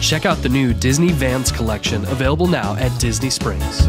Check out the new Disney Vans collection available now at Disney Springs.